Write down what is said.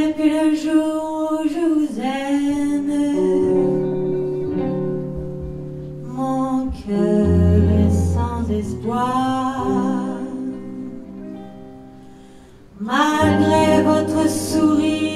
depuis le jour où je vous aime. Mon cœur est sans espoir. Malgré votre sourire.